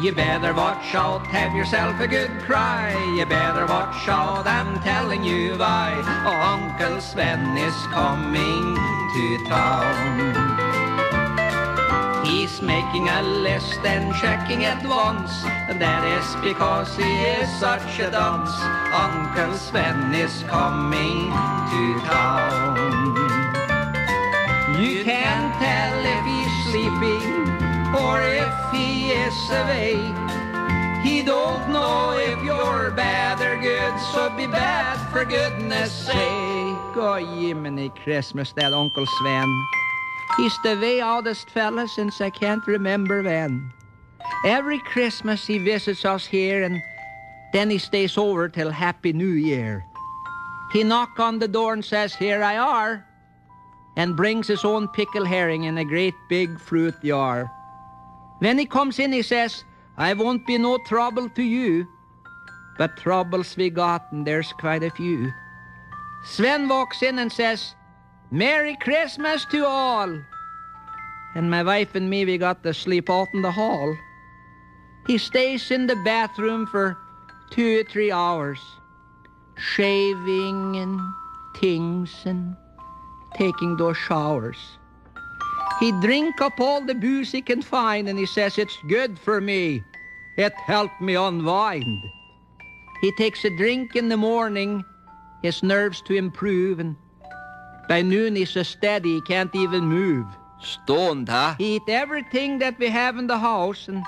You better watch out, have yourself a good cry. You better watch out, I'm telling you why. Oh, Uncle Sven is coming to town. He's making a list and checking at once. and That is because he is such a dunce. Uncle Sven is coming to town. You can't tell if he's sleeping or if he is awake. He don't know if you're bad or good, so be bad for goodness sake. Oh, Jiminy Christmas, that Uncle Sven. He's the way oldest fella since I can't remember when. Every Christmas he visits us here and then he stays over till Happy New Year. He knock on the door and says, Here I are, and brings his own pickle herring in a great big fruit jar. When he comes in, he says, I won't be no trouble to you, but troubles we got, and there's quite a few. Sven walks in and says, Merry Christmas to all. And my wife and me, we got to sleep out in the hall. He stays in the bathroom for two or three hours, shaving and things and taking those showers. He drink up all the booze he can find and he says it's good for me. It helped me unwind. He takes a drink in the morning, his nerves to improve, and by noon he's so steady he can't even move. Stoned, huh? He eat everything that we have in the house, and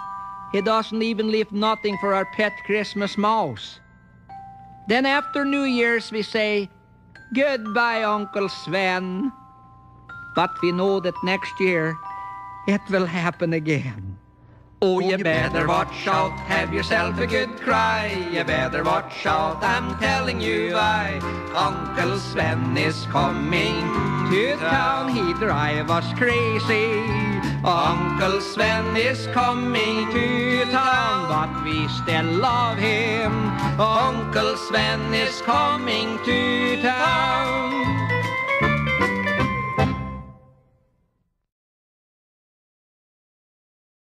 he doesn't even leave nothing for our pet Christmas mouse. Then after New Year's we say, Goodbye, Uncle Sven. But we know that next year it will happen again. Oh, oh you better watch out, have yourself a good cry. You better watch out, I'm telling you why. Uncle Sven is coming to town, he drive us crazy. Uncle Sven is coming to town, but we still love him. Uncle Sven is coming to town.